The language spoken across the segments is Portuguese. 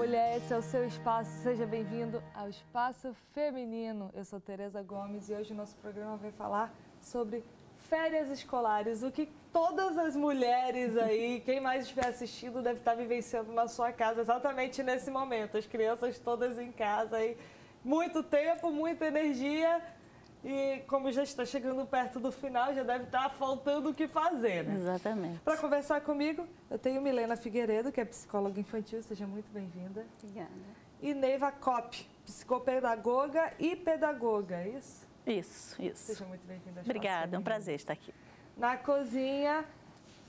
Mulher, esse é o seu espaço. Seja bem-vindo ao Espaço Feminino. Eu sou Tereza Gomes e hoje o nosso programa vai falar sobre férias escolares. O que todas as mulheres aí, quem mais estiver assistindo, deve estar vivenciando na sua casa exatamente nesse momento. As crianças todas em casa aí, muito tempo, muita energia. E como já está chegando perto do final, já deve estar faltando o que fazer, né? Exatamente. Para conversar comigo, eu tenho Milena Figueiredo, que é psicóloga infantil, seja muito bem-vinda. Obrigada. E Neiva Cop, psicopedagoga e pedagoga, é isso? Isso, isso. Seja muito bem-vinda. Obrigada, é um prazer estar aqui. Na cozinha,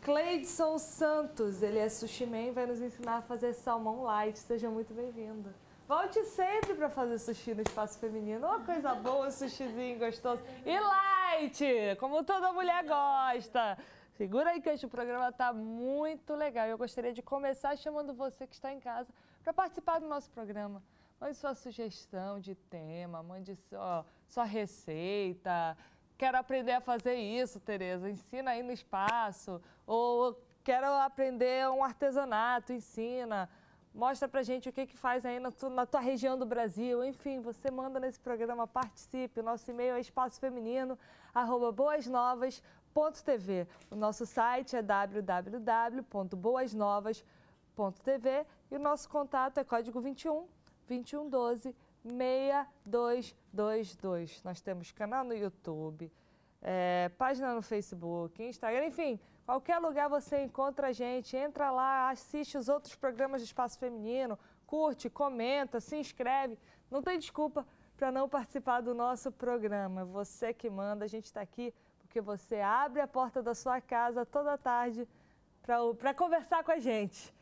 Cleidson Santos, ele é sushi man e vai nos ensinar a fazer salmão light. Seja muito bem-vindo. Volte sempre para fazer sushi no espaço feminino. Uma coisa boa, um sushizinho gostoso. E light, como toda mulher gosta. Segura aí que hoje o programa tá muito legal. Eu gostaria de começar chamando você que está em casa para participar do nosso programa. Mande sua sugestão de tema, mande sua, sua receita. Quero aprender a fazer isso, Tereza. Ensina aí no espaço. Ou quero aprender um artesanato, ensina. Mostra pra gente o que, que faz aí na, tu- na tua região do Brasil. Enfim, você manda nesse programa, participe. O nosso e-mail é espacofeminino, arroba boasnovas.tv. O nosso site é www.boasnovas.tv e o nosso contato é código 21 2112 6222. Nós temos canal no YouTube, é, página no Facebook, Instagram, enfim, qualquer lugar você encontra a gente. Entra lá, assiste os outros programas do Espaço Feminino, curte, comenta, se inscreve. Não tem desculpa para não participar do nosso programa. Você que manda, a gente está aqui porque você abre a porta da sua casa toda tarde para conversar com a gente.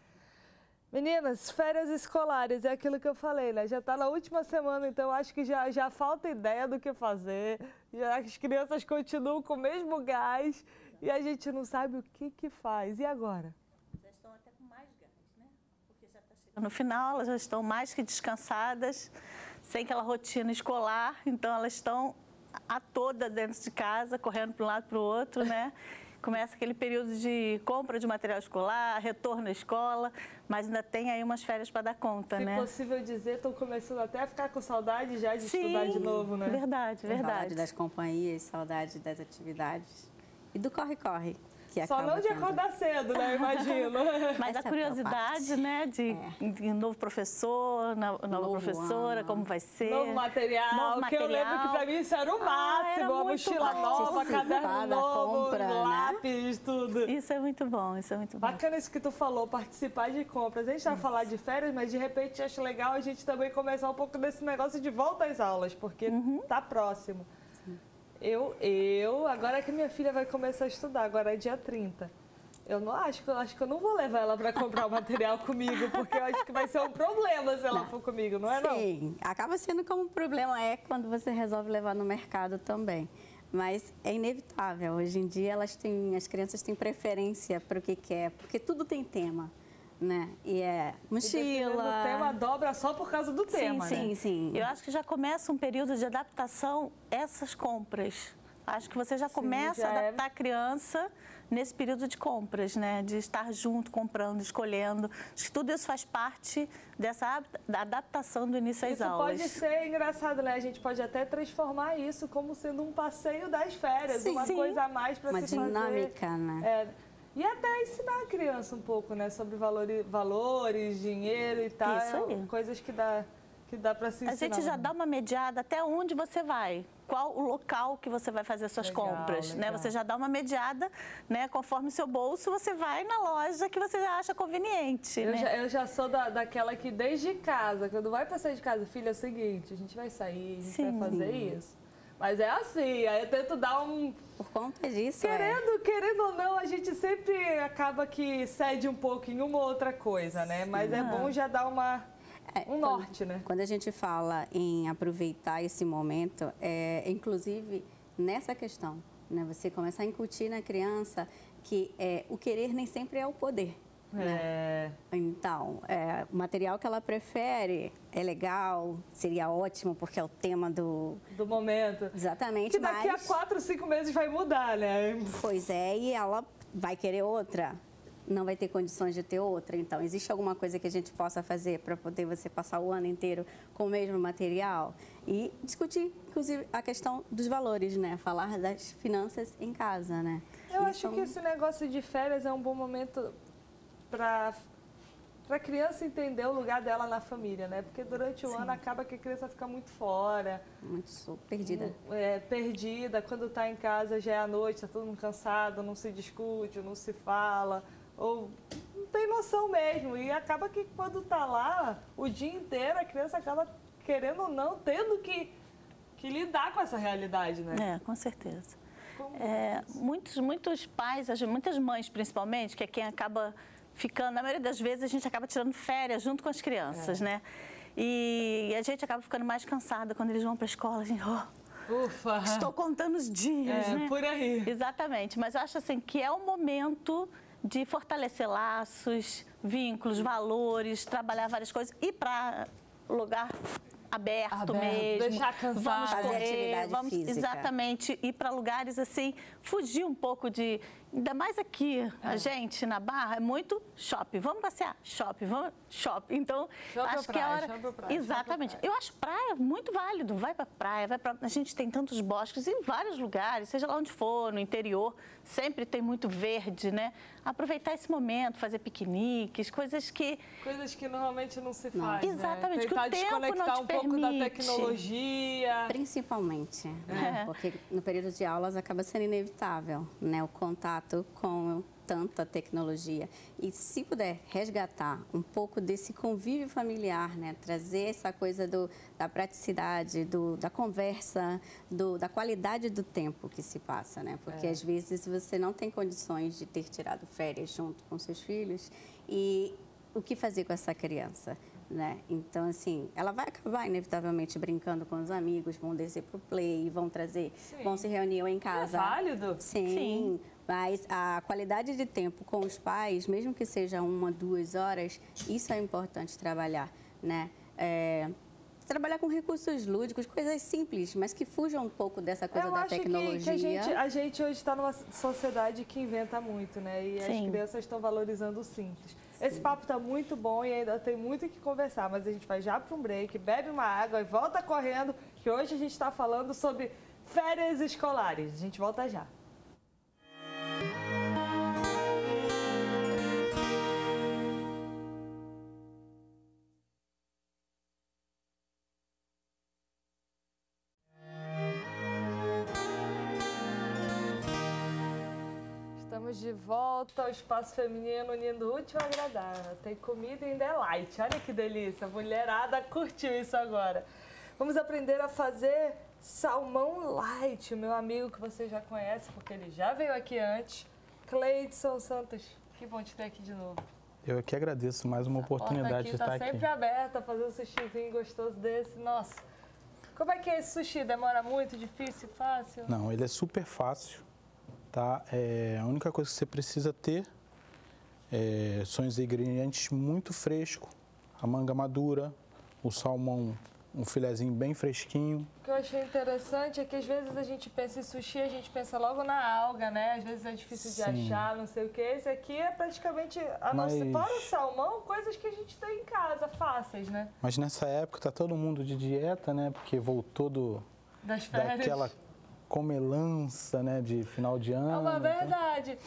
Meninas, férias escolares, é aquilo que eu falei, né? Já está na última semana, então acho que já, já falta ideia do que fazer. Já as crianças continuam com o mesmo gás e a gente não sabe o que que faz. E agora? Já estão até com mais gás, né? Porque já está chegando. No final, elas já estão mais que descansadas, sem aquela rotina escolar. Então, elas estão a toda dentro de casa, correndo para um lado para o outro, né? Começa aquele período de compra de material escolar, retorno à escola, mas ainda tem aí umas férias para dar conta, Se né? possível dizer, estão começando até a ficar com saudade já de estudar de novo, né? Verdade, Saudade verdade. das companhias, saudade das atividades e do corre-corre. Que Só não de tendo. acordar cedo, né? Imagino. Mas Essa a é a curiosidade, parte. né, de, de novo professor, no- nova Novo professora, ano. como vai ser. Novo material, Novo que eu lembro que pra mim isso era o Ah, máximo. era a mochila bom. nova, caderno novo, compra, né? lápis, tudo. Isso é muito bom, isso é muito bom. Bacana isso que tu falou, participar de compras. A gente vai falar de férias, mas de repente acho legal a gente também começar um pouco desse negócio de volta às aulas, porque Uhum. tá próximo. Eu, eu, agora que minha filha vai começar a estudar, agora é dia 30. Eu não acho eu acho que eu não vou levar ela para comprar o material comigo, porque eu acho que vai ser um problema se ela for comigo, não é não? Sim, acaba sendo como o problema é quando você resolve levar no mercado também. Mas é inevitável. Hoje em dia elas têm, as crianças têm preferência para o que quer, porque tudo tem tema, né? E é mochila. O tema dobra só por causa do tema, sim, né? sim, sim. Eu acho que já começa um período de adaptação essas compras. Acho que você já começa já a é. adaptar a criança nesse período de compras, né? De estar junto, comprando, escolhendo. Acho que tudo isso faz parte dessa adaptação do início às Isso aulas. pode ser engraçado, né? A gente pode até transformar isso como sendo um passeio das férias, Sim. uma Sim. coisa a mais para Uma se fazer. dinâmica, né? É, e até ensinar a criança um pouco, né? Sobre valori- valores, dinheiro e tal. Isso aí. Coisas que dá, que dá para se A ensinar. gente já dá uma mediada até onde você vai, qual o local que você vai fazer suas Legal, compras, né? legal. Você já dá uma mediada, né? Conforme o seu bolso, você vai na loja que você já acha conveniente, Eu, né? já, eu já sou da, daquela que desde casa, quando vai pra sair de casa, filha, é o seguinte, a gente vai sair, a gente Sim. vai fazer isso. Mas é assim, aí eu tento dar um. Por conta disso, é. Querendo, querendo ou não, a gente sempre acaba que cede um pouco em uma ou outra coisa, né? Mas é bom já dar uma. É, um quando- norte, né? Quando a gente fala em aproveitar esse momento, é, inclusive nessa questão, né? Você começar a incutir na criança que é, o querer nem sempre é o poder. Né? É. Então, é, o material que ela prefere é legal, seria ótimo, porque é o tema do. Do momento. Exatamente, Que daqui mas. a quatro, cinco meses vai mudar, né? Pois é, e ela vai querer outra, não vai ter condições de ter outra. Então, existe alguma coisa que a gente possa fazer para poder você passar o ano inteiro com o mesmo material? E discutir, inclusive, a questão dos valores, né? Falar das finanças em casa, né? Eu Isso acho um- que esse negócio de férias é um bom momento para para a criança entender o lugar dela na família, né? Porque durante o ano acaba que a criança fica muito fora, Muito sou perdida. é, perdida. Quando está em casa já é à noite, está todo mundo cansado, não se discute, não se fala, ou não tem noção mesmo. E acaba que quando está lá o dia inteiro, a criança acaba querendo ou não tendo que, que lidar com essa realidade, né? É, com certeza. Como É, muitos, muitos pais, as- muitas mães principalmente, que é quem acaba ficando, na maioria das vezes a gente acaba tirando férias junto com as É. crianças, né? E a gente acaba ficando mais cansada quando eles vão para a escola. A gente, oh, Ufa! estou contando os dias, É, né? por aí. Exatamente, mas eu acho assim que é o momento de fortalecer laços, vínculos, valores, trabalhar várias coisas e para lugar aberto, Aberto, mesmo. deixar cansar. Vamos Fazer correr, atividade vamos física. exatamente ir para lugares assim, fugir um pouco de ainda mais aqui, É. a gente na Barra é muito shopping. Vamos passear, shopping, vamos shopping. Então, Shopping ou acho que é praia, hora shopping ou praia, Exatamente. shopping ou Eu acho praia muito válido. Vai para praia, vai para. A gente tem tantos bosques em vários lugares, seja lá onde for, no interior, sempre tem muito verde, né? Aproveitar esse momento, fazer piqueniques, coisas que. Coisas que normalmente não se faz, Exatamente, né? que o Tentar tempo desconectar não te um pouco da permite. tecnologia. Principalmente, né? É. Porque no período de aulas acaba sendo inevitável, né? O contato com tanta tecnologia. E se puder resgatar um pouco desse convívio familiar, né? Trazer essa coisa do, da praticidade, do, da conversa, do, da qualidade do tempo que se passa, né? Porque às vezes você não tem condições de ter tirado férias junto com seus filhos e o que fazer com essa criança? Né? Então, assim, ela vai acabar inevitavelmente brincando com os amigos, vão descer pro play, vão trazer, vão se reunir em É casa. válido? Sim, Sim. Mas a qualidade de tempo com os pais, mesmo que seja uma, duas horas, isso é importante trabalhar, né? É, trabalhar com recursos lúdicos, coisas simples, mas que fujam um pouco dessa coisa Eu da acho que- tecnologia. Que, a, gente, a gente hoje está numa sociedade que inventa muito, né? E as Sim. crianças estão valorizando o simples. Esse papo está muito bom e ainda tem muito o que conversar, mas a gente vai já para um break, bebe uma água e volta correndo, que hoje a gente está falando sobre férias escolares. A gente volta já. Volta ao espaço feminino unindo útil ao agradável. Tem comida e ainda é light. Olha que delícia. A mulherada curtiu isso agora. Vamos aprender a fazer salmão light. O meu amigo que você já conhece, porque ele já veio aqui antes, Cleidson Santos. Que bom te ter aqui de novo. Eu que agradeço mais uma Porta oportunidade aqui de tá estar aqui. sempre aberta, fazer um sushizinho gostoso desse. Nossa. Como é que é esse sushi? Demora muito? Difícil? Fácil? Não, ele é super fácil, tá? É, a única coisa que você precisa ter é, são os ingredientes muito frescos, a manga madura, o salmão, um filezinho bem fresquinho. O que eu achei interessante é que às vezes a gente pensa em sushi, a gente pensa logo na alga, né? Às vezes é difícil de Sim. achar, não sei o que. Esse aqui é praticamente, a nossa, Mas- fora o salmão, coisas que a gente tem em casa, fáceis, né? Mas nessa época tá todo mundo de dieta, né? Porque voltou do, Das férias. daquela comelança, né? De final de ano. É uma então, verdade.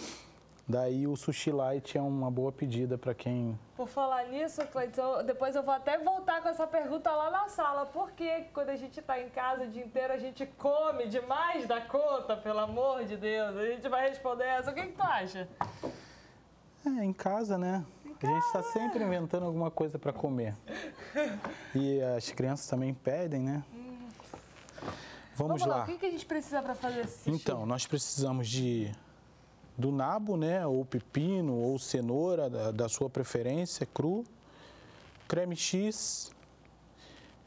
daí o sushi light é uma boa pedida para quem Por falar nisso, Cleiton, depois eu vou até voltar com essa pergunta lá na sala. Por que quando a gente tá em casa o dia inteiro a gente come demais da conta, pelo amor de Deus? A gente vai responder essa. O que, que tu acha? É, em casa, né? A gente está sempre inventando alguma coisa para comer. E as crianças também pedem, né? Vamos, lá. O que, que a gente precisa para fazer esse? Então, nós precisamos de do nabo, né? Ou pepino, ou cenoura, da, da sua preferência, cru, creme X,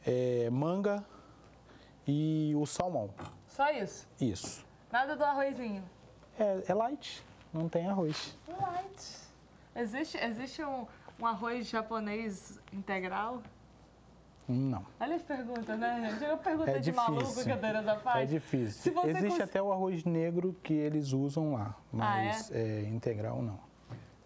é, manga e o salmão. Só isso? Isso. Nada do arrozinho? É, é light, não tem arroz. Light. Existe, existe um, um arroz japonês integral? Não. Olha as perguntas, né, gente? Uma pergunta É de maluco, difícil. brincadeira da parte. É difícil. Existe cons- até o arroz negro que eles usam lá, mas é, integral não.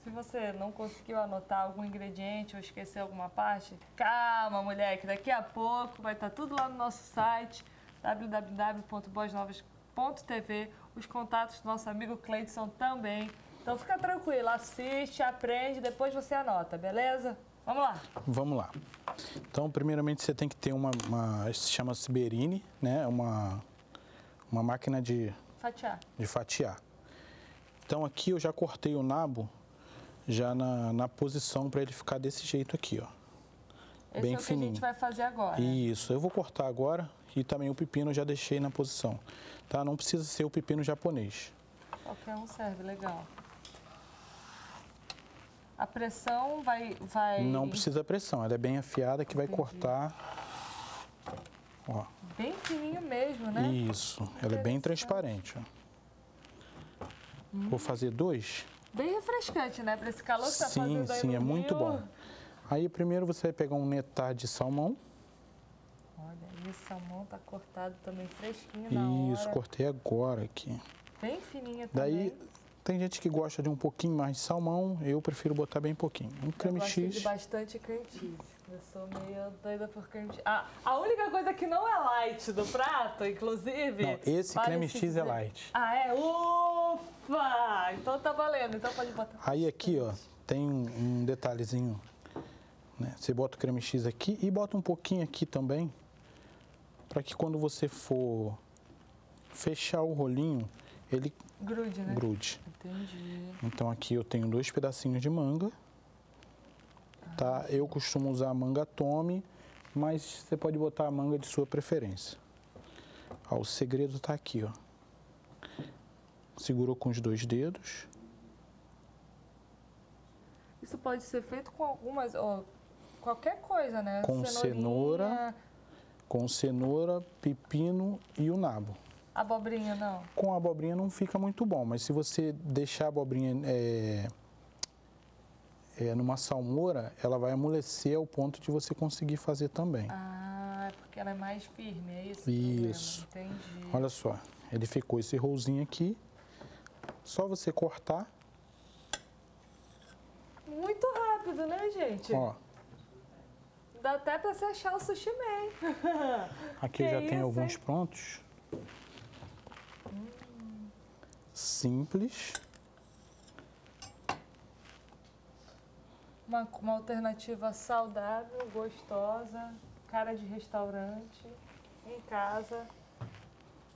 Se você não conseguiu anotar algum ingrediente ou esquecer alguma parte, calma, mulher, que daqui a pouco vai estar tudo lá no nosso site, www.boasnovas.tv. Os contatos do nosso amigo Cleidson também. Então fica tranquilo, assiste, aprende, depois você anota, beleza? Vamos lá. Vamos lá. Então, primeiramente você tem que ter uma, uma se chama Siberine, né? Uma, uma máquina de, Fatiar. de fatiar. Então aqui eu já cortei o nabo já na, na posição para ele ficar desse jeito aqui, ó. Esse Bem é o que a fininho. gente vai fazer agora. Isso, eu vou cortar agora e também o pepino eu já deixei na posição, tá? Não precisa ser o pepino japonês. Qualquer um serve, legal. A pressão vai. vai Não precisa pressão, ela é bem afiada que vai cortar. Ó, Bem fininho mesmo, né? isso, ela é bem transparente, ó. Vou fazer dois. Bem refrescante, né? Pra esse calor que tá Sim, fazendo aí sim, no é muito bom. Aí primeiro você vai pegar um netar de salmão. Olha, e esse salmão tá cortado também fresquinho na Isso, hora. cortei agora aqui. Bem fininha também. Daí tem gente que gosta de um pouquinho mais de salmão, eu prefiro botar bem pouquinho. Um Eu creme gosto X. de bastante cream cheese. Eu sou meio doida por cream cheese. Ah, a única coisa que não é light do prato, inclusive... Não, esse creme se X é dizer- light. Ah, é? Ufa! Então tá valendo. Então pode botar. Aí aqui, ó, tem um, um detalhezinho. Né? Você bota o creme X aqui e bota um pouquinho aqui também, para que quando você for fechar o rolinho, ele Grude, né? grude. Entendi. Então aqui eu tenho dois pedacinhos de manga. Tá? Eu costumo usar a manga tome, mas você pode botar a manga de sua preferência. Ó, o segredo tá aqui, ó. Segurou com os dois dedos. Isso pode ser feito com algumas... ó, qualquer coisa, né? Com cenoura. Com cenoura, pepino e o nabo. Abobrinha, não. Com a abobrinha não fica muito bom, mas se você deixar a abobrinha é, é, numa salmoura, ela vai amolecer ao ponto de você conseguir fazer também. Ah, é porque ela é mais firme, é isso? Isso. Entendi. Olha só, ele ficou esse rolzinho aqui. Só você cortar, Muito rápido, né, gente? ó. Dá até pra você achar o sushi man. Aqui Que já tem isso, alguns hein? prontos. Simples. Uma, uma alternativa saudável, gostosa, cara de restaurante, em casa.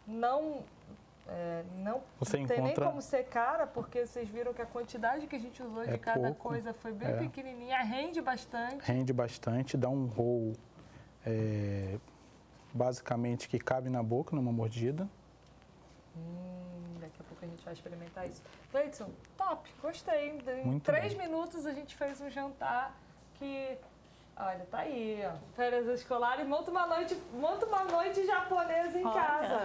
Não, é, não Você tem nem encontra- como ser cara, porque vocês viram que a quantidade que a gente usou de É cada pouco, coisa foi bem é. pequenininha, rende bastante. Rende bastante, dá um roll é, basicamente que cabe na boca numa mordida. Hum, daqui a pouco a gente vai experimentar isso. Cleiton, top, gostei. Em Muito três bom. minutos a gente fez um jantar que. Olha, tá aí, ó. Férias escolares, monta uma noite, monta uma noite japonesa em Olha. casa.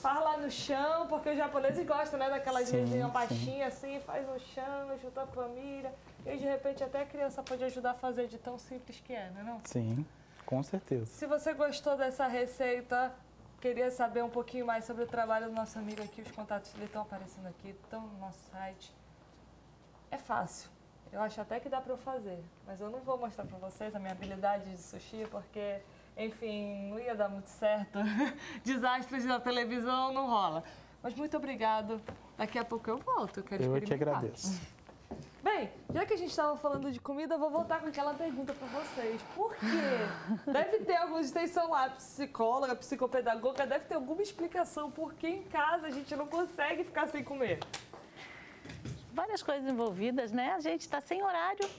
Faz lá no chão, porque os japoneses gostam, né? Daquelas sim. baixinhas assim, faz no chão, junta a família. E de repente até a criança pode ajudar a fazer de tão simples que é, né? Não? Sim, com certeza. Se você gostou dessa receita, queria saber um pouquinho mais sobre o trabalho do nosso amigo aqui, os contatos dele estão aparecendo aqui, estão no nosso site. É fácil. Eu acho até que dá para eu fazer, mas eu não vou mostrar para vocês a minha habilidade de sushi, porque, enfim, não ia dar muito certo. Desastres na televisão não rola. Mas muito obrigado. Daqui a pouco eu volto, eu quero Eu é que experimentar. agradeço. Bem, já que a gente estava falando de comida, eu vou voltar com aquela pergunta para vocês. Por quê? Deve ter alguns, vocês são lá psicóloga, psicopedagoga, deve ter alguma explicação por que em casa a gente não consegue ficar sem comer. Várias coisas envolvidas, né? A gente está sem horário.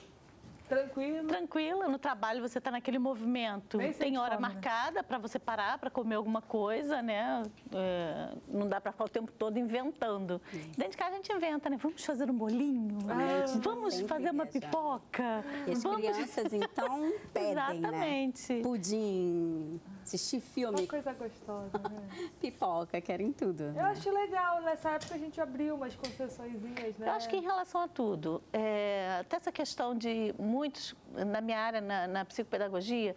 Tranquilo. tranquila. No trabalho você está naquele movimento. Nem Tem hora fome, né? marcada para você parar para comer alguma coisa, né? É, não dá para ficar o tempo todo inventando. Dentro de casa a gente inventa, né? Vamos fazer um bolinho, vamos sempre fazer uma viajar. pipoca. E as vamos... crianças, então, pedem, Exatamente. né? Pudim, assistir Uma filme, coisa gostosa, né? pipoca, querem tudo. Eu acho legal, nessa época a gente abriu umas concessõezinhas, né? Eu acho que em relação a tudo, é, até essa questão de muitos, na minha área, na, na psicopedagogia,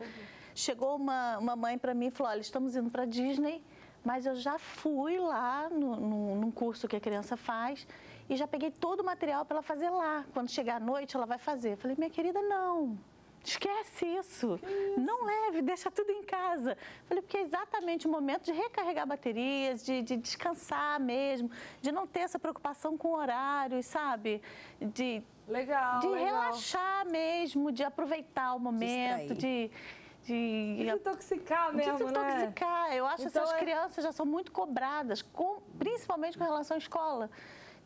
chegou uma, uma mãe para mim e falou, olha, estamos indo para Disney, mas eu já fui lá no, no, num curso que a criança faz e já peguei todo o material para ela fazer lá. Quando chegar à noite, ela vai fazer. Eu falei, minha querida, não. Esquece isso. Não leve, deixa tudo em casa. Falei, porque é exatamente o momento de recarregar baterias, de, de descansar mesmo, de não ter essa preocupação com horários, sabe? De, Legal, de legal. relaxar mesmo, de aproveitar o momento, de. de Desintoxicar mesmo, né? desintoxicar. Eu acho Então que as é- crianças já são muito cobradas, com- principalmente com relação à escola.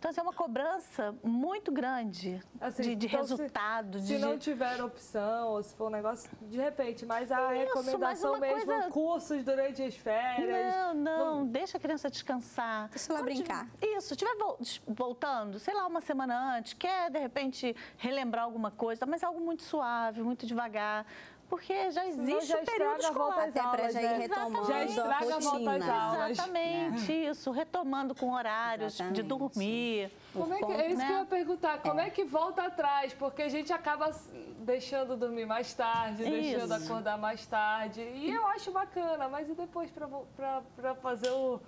Então, assim, é uma cobrança muito grande Assim, de, de então, se- resultado. Se, de, não tiver opção, ou se for um negócio, de repente, mas a Isso, recomendação mesmo, coisa- cursos durante as férias. Não, não, deixa a criança descansar. Deixa ela brincar. Isso, estiver vol- voltando, sei lá, uma semana antes, quer de repente relembrar alguma coisa, mas algo muito suave, muito devagar, porque já existe já o período estraga a volta escolar. às Até para aulas, já ir né? retomando Já estraga a volta às aulas. Exatamente, isso, retomando com horários de Exatamente. dormir. Como é que, ponto, é isso que eu né? ia perguntar, como é. que volta atrás? Porque a gente acaba deixando dormir mais tarde, deixando Isso. acordar mais tarde. E eu acho bacana, mas e depois para fazer o,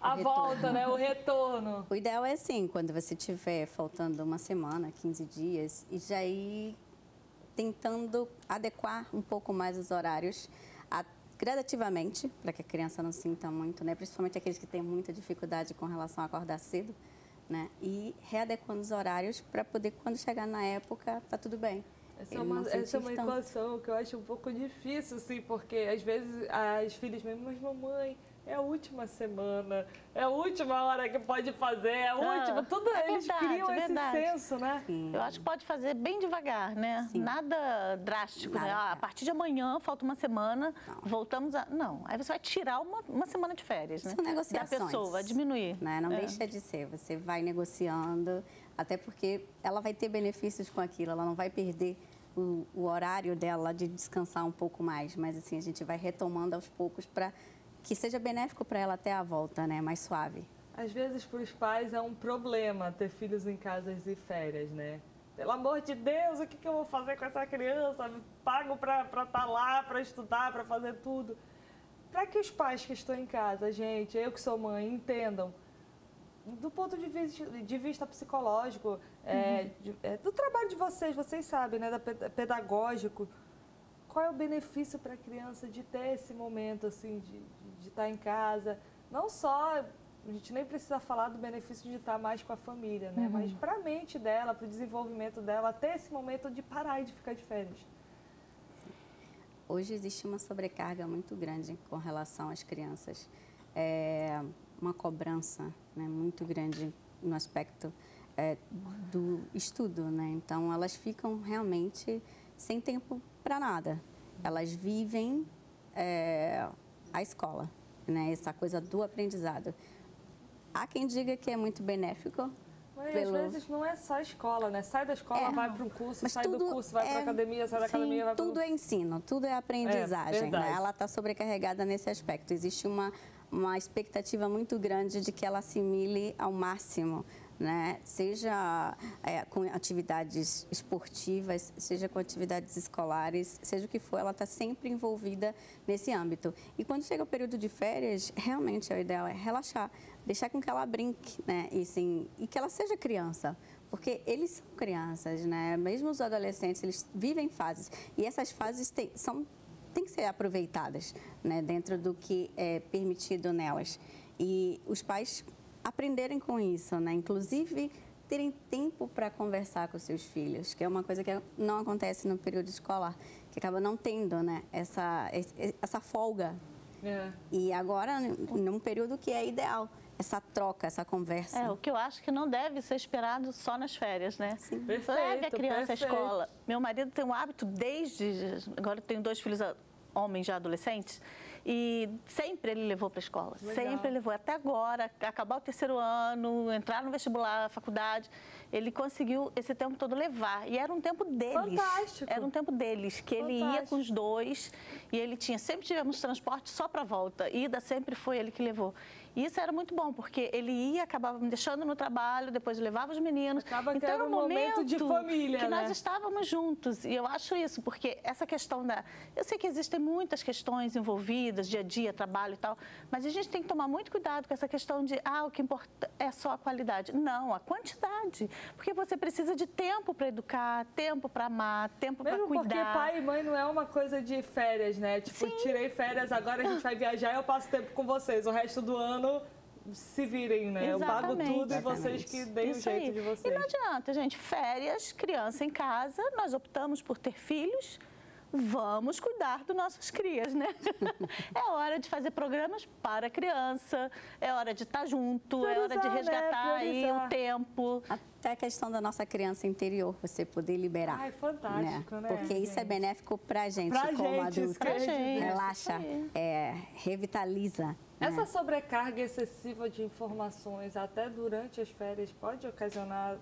a retorno. volta, né? O retorno. O ideal é assim, quando você tiver faltando uma semana, 15 dias, e já ir tentando adequar um pouco mais os horários a- gradativamente, para que a criança não sinta muito, né? Principalmente aqueles que têm muita dificuldade com relação a acordar cedo, né? E readequando os horários para poder, quando chegar na época, tá tudo bem. Essa é, uma, essa é uma equação que eu acho um pouco difícil, assim, porque às vezes as filhas mesmo, mas mamãe, é a última semana, é a última hora que pode fazer, é a Ah, última. Tudo é eles verdade, criam é esse verdade. senso, né? Sim. Eu acho que pode fazer bem devagar, né? Sim. Nada drástico, né? Nada, Ah, é. a partir de amanhã, falta uma semana, Não. voltamos a... Não, aí você vai tirar uma, uma semana de férias, né? São negociações. Da pessoa, vai diminuir. Né? Não É. deixa de ser. Você vai negociando, até porque ela vai ter benefícios com aquilo, ela não vai perder o, o horário dela de descansar um pouco mais. Mas assim, a gente vai retomando aos poucos para que seja benéfico para ela até a volta, né? Mais suave. Às vezes, para os pais, é um problema ter filhos em casas e férias, né? Pelo amor de Deus, o que, que eu vou fazer com essa criança? Pago para estar lá, para estudar, para fazer tudo. Para que os pais que estão em casa, gente, eu que sou mãe, entendam, do ponto de vista, de vista psicológico, é, de- é, do trabalho de vocês, vocês sabem, né, da ped- pedagógico, qual é o benefício para a criança de ter esse momento assim de, de, de estar em casa não só a gente nem precisa falar do benefício de estar mais com a família né mas para a mente dela para o desenvolvimento dela ter esse momento de parar e de ficar de férias Hoje existe uma sobrecarga muito grande com relação às crianças. É uma cobrança né, muito grande no aspecto é, do estudo. Né? Então, elas ficam realmente sem tempo para nada. Elas vivem é, a escola, né? essa coisa do aprendizado. Há quem diga que é muito benéfico. mas pelo- às vezes não é só a escola né sai da escola É, vai para um curso sai do curso vai para é- a academia sai da sim, academia vai para tudo é ensino, tudo é aprendizagem. verdade. né? Ela está sobrecarregada nesse aspecto. Existe uma, uma expectativa muito grande de que ela assimile ao máximo, né? seja é, com atividades esportivas, seja com atividades escolares, seja o que for, ela está sempre envolvida nesse âmbito. E quando chega o período de férias, realmente o ideal é relaxar, deixar com que ela brinque, né? E, assim, e que ela seja criança. Porque eles são crianças, né? Mesmo os adolescentes, eles vivem fases. E essas fases têm, são, que ser aproveitadas, né? Dentro do que é permitido nelas. E os pais aprenderem com isso, né? Inclusive, terem tempo para conversar com seus filhos, que é uma coisa que não acontece no período escolar, que acaba não tendo, né? Essa, essa folga É. e agora, num período que é ideal, essa troca, essa conversa. É, o que eu acho que não deve ser esperado só nas férias, né? Sim. Perfeito, Leve a criança perfeito. à escola. Meu marido tem um hábito desde. Agora eu tenho dois filhos homens já adolescentes. E sempre ele levou para a escola. Legal. Sempre levou. Até agora, acabar o terceiro ano, entrar no vestibular, faculdade. Ele conseguiu esse tempo todo levar. E era um tempo deles. Fantástico. Era um tempo deles, que ele ia Fantástico. com os dois e ele tinha. Sempre tivemos transporte só para volta. Ida sempre foi ele que levou. E isso era muito bom, porque ele ia, acabava me deixando no trabalho, depois levava os meninos. Acaba então era um momento de família, que nós né? estávamos juntos. E eu acho isso, porque essa questão da. Eu sei que existem muitas questões envolvidas, dia a dia, trabalho e tal, mas a gente tem que tomar muito cuidado com essa questão de, ah, o que importa é só a qualidade. Não, a quantidade. Porque você precisa de tempo para educar, tempo para amar, tempo para cuidar. porque pai e mãe não é uma coisa de férias, né? Tipo, tirei férias, agora a gente vai viajar e eu passo tempo com vocês. O resto do ano se virem, né? Eu pago Exatamente. tudo e vocês que deem o Isso jeito aí. de E vocês. não adianta, gente. Férias, criança em casa, nós optamos por ter filhos. Vamos cuidar dos nossos crias, né? é hora de fazer programas para a criança, é hora de estar junto, é hora de Priorizar, né? resgatar aí Priorizar. o tempo. Até a questão da nossa criança interior, você poder liberar. Ai, fantástico, né, Porque isso é benéfico pra gente Pra como gente, adulto. ia Pra gente, Relaxa, aí. é, revitaliza. Essa né? sobrecarga excessiva de informações, até durante as férias, pode ocasionar,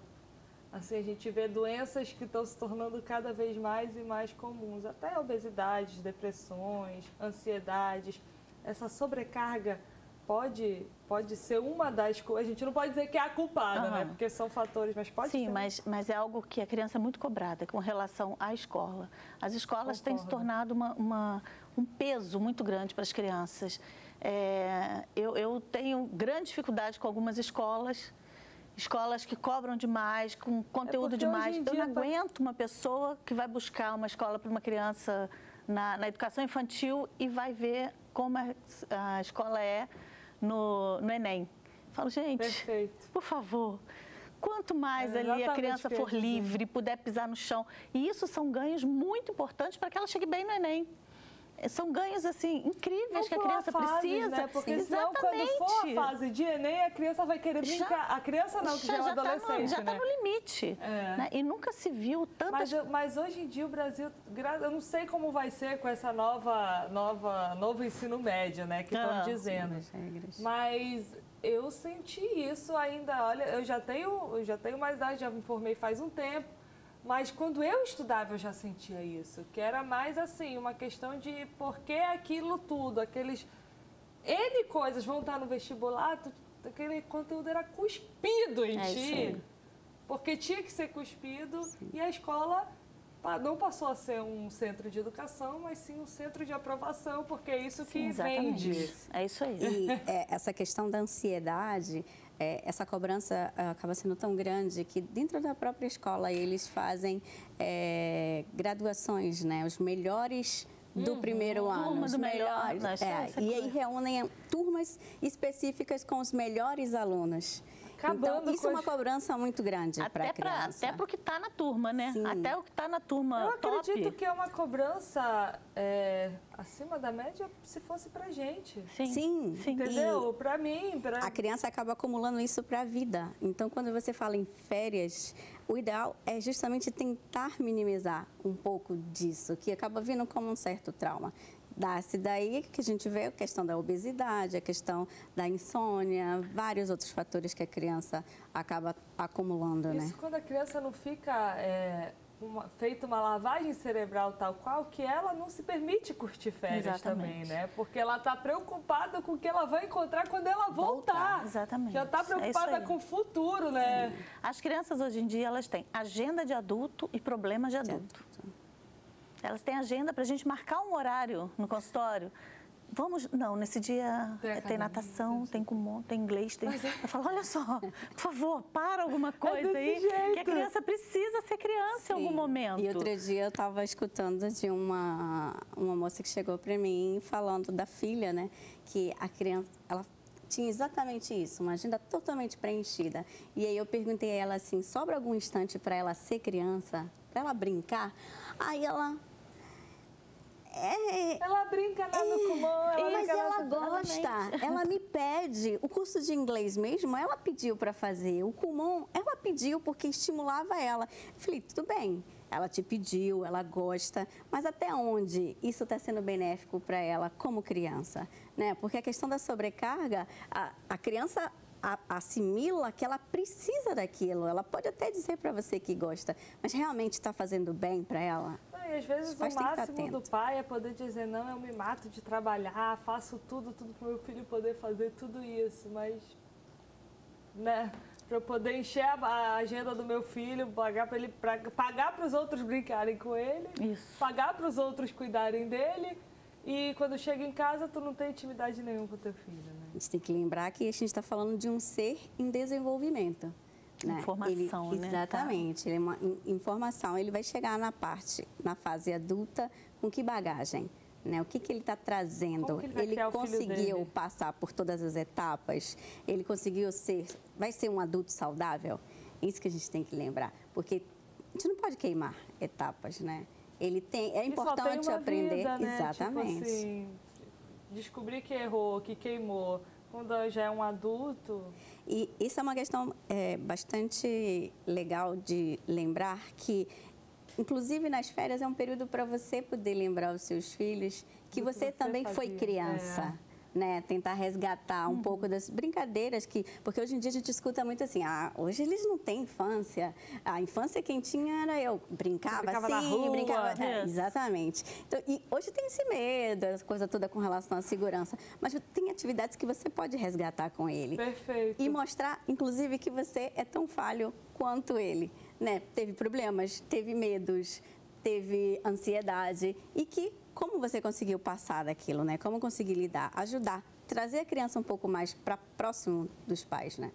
assim, a gente vê doenças que estão se tornando cada vez mais e mais comuns, até obesidades, depressões, ansiedades. Essa sobrecarga pode, pode ser uma das coisas. A gente não pode dizer que é a culpada, né? Aham. Porque são fatores, mas pode Sim, ser. mas, mas é algo que a criança é muito cobrada com relação à escola. As escolas têm se Concordo. tornado uma, uma- um peso muito grande para as crianças. É, eu, eu tenho grande dificuldade com algumas escolas, escolas que cobram demais, com conteúdo hoje demais. em Eu não aguento uma pessoa que vai buscar uma escola para uma criança na, na educação infantil e vai ver como a, a escola é no, no Enem. Falo, gente, Perfeito. por favor, quanto mais É ali a criança for livre, puder pisar no chão, e isso são ganhos muito importantes para que ela chegue bem no Enem. É, São ganhos assim incríveis que a criança fases, precisa. Né? Porque Sim. senão, quando for a Exatamente. fase de Enem, a criança vai querer Já- brincar. a criança não, que já, é um já tá no- adolescente, já né? está no limite. É. né? E nunca se viu tantas Mas, mas hoje em dia o Brasil, eu não sei como vai ser com essa nova, nova, novo ensino médio, né, que estão Ah, dizendo. Regras. Mas eu senti isso ainda, olha, eu já tenho, eu já tenho mais idade, já me formei faz um tempo, mas quando eu estudava eu já sentia isso, que era mais assim, uma questão de por que aquilo tudo, aqueles N coisas vão estar no vestibular, tu- aquele conteúdo era cuspido em É ti. Porque tinha que ser cuspido e a escola não passou a ser um centro de educação, mas sim um centro de aprovação, porque é isso que Exatamente. vende. É isso aí. E é, essa questão da ansiedade, é, essa cobrança ah, acaba sendo tão grande que dentro da própria escola eles fazem é, graduações, né? Os melhores do primeiro ano, os melhor, melhores. não, isso é- e aí reúnem turmas específicas com os melhores alunos. Acabando então, isso com é uma as- cobrança muito grande para a Até para criança. até pro que está na turma, né? Sim. Até o que está na turma Eu top. acredito que é uma cobrança é, acima da média se fosse pra gente. Sim. Sim, Sim. Entendeu? Pra mim, pra... A criança acaba acumulando isso para a vida. Então, quando você fala em férias, o ideal é justamente tentar minimizar um pouco disso, que acaba vindo como um certo trauma. Dá-se daí que a gente vê a questão da obesidade, a questão da insônia, vários outros fatores que a criança acaba acumulando, né? Isso quando a criança não fica é, uma, feita uma lavagem cerebral tal qual, que ela não se permite curtir férias Exatamente. também, né? Porque ela está preocupada com o que ela vai encontrar quando ela voltar. Exatamente. Já está É preocupada aí. com o futuro, né? As crianças hoje em dia elas têm agenda de adulto e problemas de adulto. Elas têm agenda para a gente marcar um horário no consultório. Vamos, não, nesse dia Tem tem, natação, tem kumon, tem inglês, tem. Eu falo, olha só, por favor, para É alguma coisa desse aí, jeito. que a criança precisa ser criança em algum Sim. momento. E outro dia eu estava escutando de uma, uma moça que chegou para mim falando da filha, né? Que a criança, ela tinha exatamente isso, uma agenda totalmente preenchida. E aí eu perguntei a ela assim, sobra algum instante para ela ser criança, para ela brincar? Aí ela É, Ela brinca lá no Kumon, ela mas ela gosta, ela me pede. O curso de inglês mesmo, ela pediu para fazer. O Kumon, ela pediu porque estimulava ela. Eu falei, tudo bem, ela te pediu, ela gosta, mas até onde isso está sendo benéfico para ela como criança? Né? Porque a questão da sobrecarga, a, a criança a- assimila que ela precisa daquilo. Ela pode até dizer para você que gosta, mas realmente está fazendo bem para ela? E às vezes Os pais o máximo do pai é poder dizer, não, eu me mato de trabalhar, faço tudo, tudo para meu filho poder fazer tudo isso, mas, né, para eu poder encher a, a agenda do meu filho, pagar para ele, pra, pagar para os outros brincarem com ele, Isso. pagar para os outros cuidarem dele, e quando chega em casa tu não tem intimidade nenhuma com teu filho, né? A gente tem que lembrar que a gente está falando de um ser em desenvolvimento. Né? Informação, ele, né? Exatamente, ele é uma in- informação. Ele vai chegar na parte, na fase adulta, com que bagagem? Né? O que, que ele está trazendo? Como que ele filho conseguiu passar por todas as etapas? Ele conseguiu ser, vai ser um adulto saudável? Isso que a gente tem que lembrar, porque a gente não pode queimar etapas, né? Ele tem, é E tem importante uma aprender, vida, né? exatamente. Tipo assim, descobrir que errou, que queimou, quando já é um adulto, E isso é uma questão é, bastante legal de lembrar que, inclusive nas férias, é um período para você poder lembrar os seus filhos que que você, você também foi fazia. criança. É. Né, tentar resgatar um pouco das brincadeiras que. Porque hoje em dia a gente escuta muito assim, ah, hoje eles não têm infância. A infância quem tinha era eu. Brincava, Brincava na assim, rua. brincava. É, Isso. exatamente. Então, e hoje tem esse medo, essa coisa toda com relação à segurança. Mas tem atividades que você pode resgatar com ele. perfeito. E mostrar, inclusive, que você é tão falho quanto ele. Né? Teve problemas, teve medos, teve ansiedade. E que como você conseguiu passar daquilo, né? Como conseguir lidar, ajudar, trazer a criança um pouco mais para próximo dos pais, né?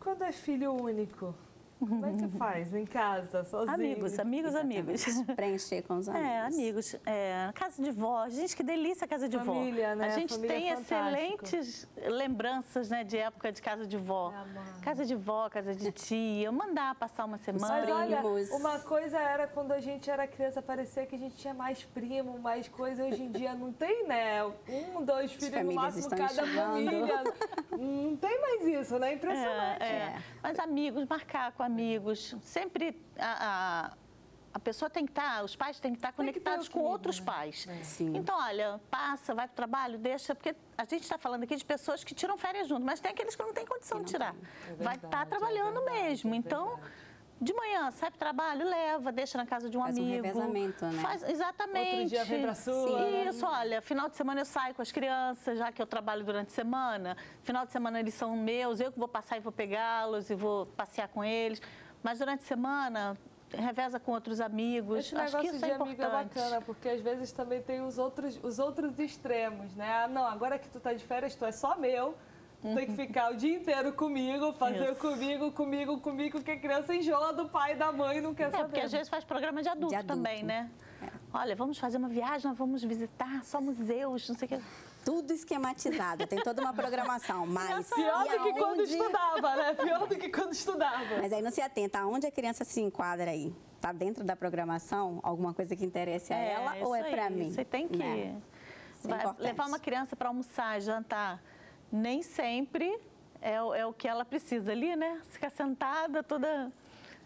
Quando é filho único, como é que faz em casa, sozinho? Amigos, amigos, amigos. Preencher com os amigos. É, amigos. É, casa de vó. Gente, que delícia casa de Família, vó. né? A gente Família tem é excelentes lembranças né, de época de casa de vó. É, casa de vó, casa de tia. Mandar passar uma semana. Mas olha, uma coisa era quando a gente era criança, parecia que a gente tinha mais primo, mais coisa. Hoje em dia não tem, né? Um, dois filhos no máximo cada família. Não tem mais isso, né? Impressionante. É, é. Mas amigos, marcar com amigos. Sempre a, a, a pessoa tem que estar, os pais têm que estar Tem que ter conectados o com outros né? pais. Sim. Então, olha, passa, vai para o trabalho, deixa, porque a gente está falando aqui de pessoas que tiram férias junto, mas tem aqueles que não têm condição de tirar. vai estar verdade, é trabalhando verdade, mesmo. é então. De manhã, sai para o trabalho, leva, deixa na casa de um Faz um amigo. revezamento, né? Faz, exatamente. Outro dia vem pra sua, né? Isso, olha, final de semana eu saio com as crianças, já que eu trabalho durante a semana. Final de semana eles são meus, eu que vou passar e vou pegá-los e vou passear com eles. Mas durante a semana, reveza com outros amigos. Esse Acho que negócio isso de é amigo importante. é bacana, porque às vezes também tem os outros, os outros extremos, né? Ah, não, agora que tu tá de férias, tu é só meu. Tem que ficar o dia inteiro comigo, fazer Isso. comigo, comigo, comigo, que a criança enjoa do pai e da mãe e não quer É, saber. porque às vezes faz programa de adulto, De adulto. também, né? Olha, vamos fazer uma viagem, vamos visitar só museus, não sei o quê. Tudo esquematizado, tem toda uma programação, mas... Pior do que quando estudava, né? Pior do que quando estudava. Mas aí não se atenta, aonde a criança se enquadra aí? Está dentro da programação? Alguma coisa que interesse a ela ou é para mim? Você tem que Né? É vai- levar uma criança para almoçar, jantar. Nem sempre é, o- é o que ela precisa ali, né? Ficar sentada toda.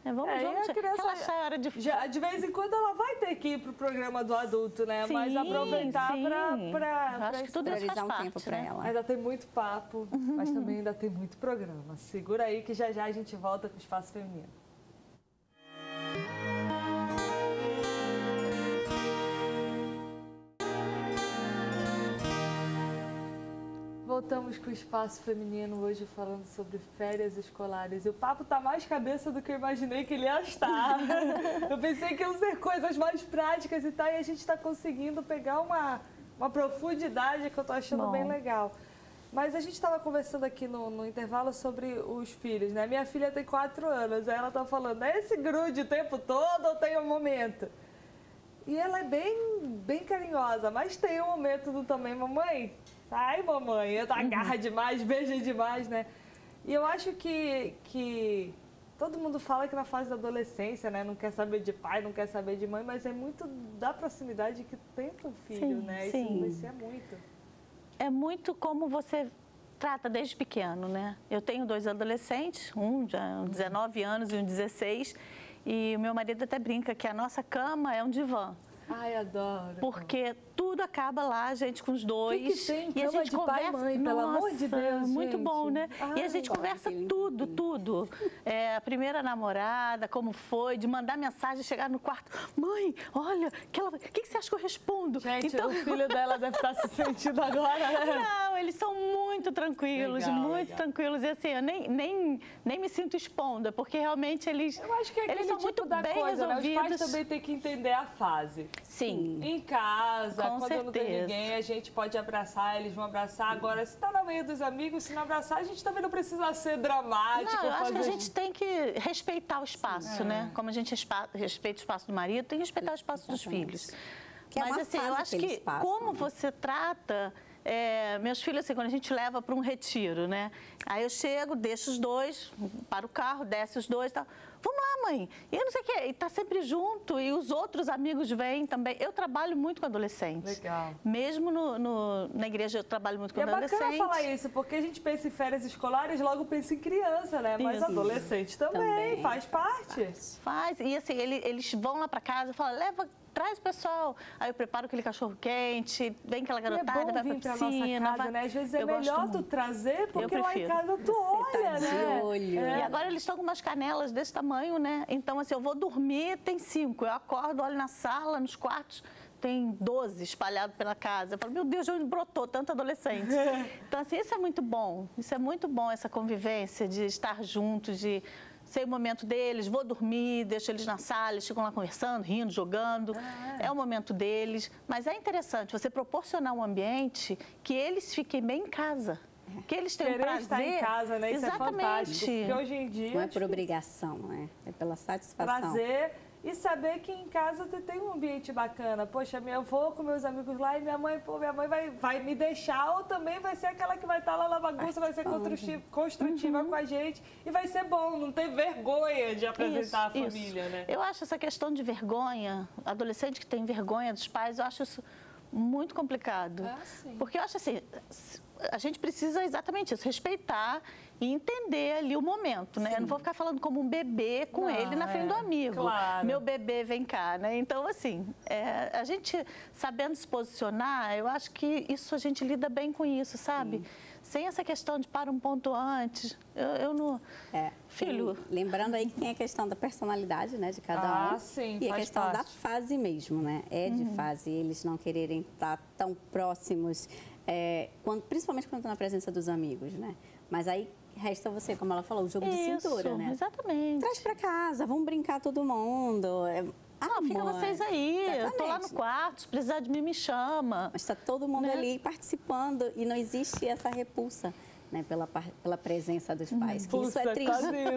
É, vamos, É, vamos a criança- relaxar, é hora de. Já, de vez em quando ela vai ter que ir pro programa do adulto, né? Mas Sim, aproveitar sim. pra, pra, Eu acho pra que tudo isso Priorizar faz um parte, tempo para né? ela. Ainda tem muito papo, mas também ainda tem muito programa. Segura aí que já já a gente volta com o Espaço Feminino. Voltamos com o Espaço Feminino hoje falando sobre férias escolares. E o papo tá mais cabeça do que eu imaginei que ele ia estar. eu pensei que iam ser coisas mais práticas e tal, e a gente está conseguindo pegar uma, uma profundidade que eu tô achando Bom. bem legal. Mas a gente estava conversando aqui no, no intervalo sobre os filhos, né? Minha filha tem quatro anos, aí ela tá falando, é esse grude o tempo todo ou tem um momento? E ela é bem, bem carinhosa, mas tem um momento do também, mamãe, sai mamãe, eu agarra demais, beija demais, né? E eu acho que, que todo mundo fala que na fase da adolescência, né, não quer saber de pai, não quer saber de mãe, mas é muito da proximidade que tem com o filho, Sim, né? Isso sim. influencia muito. é muito como você trata desde pequeno, né? Eu tenho dois adolescentes, um já 19 anos e um 16, e o meu marido até brinca que a nossa cama é um divã. Ai, adoro. Porque tudo acaba lá, gente, com os dois. que tem e a gente de pai conversa. mãe, pelo amor de Nossa, Deus, Muito gente. bom, né? e a Ai. gente conversa tudo, tudo. É, a primeira namorada, como foi, de mandar mensagem, chegar no quarto. Mãe, olha, que ela- o que, que você acha que eu respondo? Gente, Então- o filho dela deve estar se sentindo agora, né? Não, eles são muito tranquilos, Legal, muito legal. tranquilos. E assim, eu nem, nem, nem me sinto expondo, porque realmente eles, Eu acho que é eles são tipo muito bem coisa, né? Os resolvidos. pais também têm que entender a fase. Sim. Em casa, Com quando não tem certeza. ninguém, a gente pode abraçar, eles vão abraçar. Agora, se tá no meio dos amigos, se não abraçar, a gente também não precisa ser dramático. Não, eu acho que a gente tem que respeitar o espaço, né? Como a gente respeita o espaço do marido, tem que respeitar o espaço dos Exatamente. filhos. Que é Mas uma assim, eu acho que que eles passam, como né? você trata é, meus filhos, assim, quando a gente leva para um retiro, né? Aí eu chego, deixo os dois, para o carro, desce os dois e tal. Vamos lá, mãe. E eu não sei o quê. E tá sempre junto. E os outros amigos vêm também. Eu trabalho muito com adolescentes. Legal. Mesmo no, no- na igreja eu trabalho muito com E é bacana adolescentes. falar isso, porque a gente pensa em férias escolares, logo pensa em criança, né? Mas Isso. adolescente também, Também faz faz parte. Faz. E assim, ele- eles vão lá para casa e falam, leva, traz o pessoal. Aí eu preparo aquele cachorro quente, vem aquela E é garotada, bom vai vir pra pra piscina. nossa casa, vai- né? Às vezes é Eu gosto melhor tu trazer, porque lá em casa tu Você tá olha, de né? olho. É. E agora eles estão com umas canelas desse tamanho, né? Então, assim, eu vou dormir, tem cinco. Eu acordo, olho na sala, nos quartos, tem 12 espalhados pela casa. Eu falo, meu Deus, de onde brotou tanto adolescente? Então, assim, isso é muito bom. Isso é muito bom, essa convivência de estar juntos, de ser o momento deles, vou dormir, deixo eles na sala, eles ficam lá conversando, rindo, jogando. é o momento deles. Mas é interessante você proporcionar um ambiente que eles fiquem bem em casa. Que eles tenham Querer prazer. estar em casa, né? Isso é Exatamente. fantástico. Porque hoje em dia. Não é acho por obrigação, né? É pela satisfação. prazer e saber que em casa você tem um ambiente bacana. Poxa, minha avó com meus amigos lá e minha mãe, pô, minha mãe vai, vai me deixar ou também vai ser aquela que vai estar lá na bagunça, vai ser construtiva, construtiva com a gente e vai ser bom, não ter vergonha de apresentar Isso, a isso. família, né? Eu acho essa questão de vergonha, adolescente que tem vergonha dos pais, eu acho isso muito complicado. Ah. Porque eu acho assim, a gente precisa exatamente isso, respeitar e entender ali o momento, né? Eu não vou ficar falando como um bebê com Não, ele na frente do é, amigo. claro. Meu bebê vem cá, né? Então, assim, é, a gente sabendo se posicionar, eu acho que isso a gente lida bem com isso, sabe? Sem essa questão de para um ponto antes. Eu, eu não. É, Filho. tem- lembrando aí que tem a questão da personalidade, né, de cada Ah, um. sim, E a questão da parte. fase mesmo, né? É de Uhum. fase, eles não quererem estar tão próximos, é, quando- principalmente quando estão na presença dos amigos, né? Mas aí resta você, como ela falou, o jogo de Isso, cintura, né? exatamente. Traz pra casa, vamos brincar todo mundo. É, Ah, fica amor. vocês aí, eu tô lá no Exatamente. quarto, se precisar de mim, me chama. Mas está todo mundo Né? ali participando e não existe essa repulsa né, pela, pela presença dos pais. que isso é triste.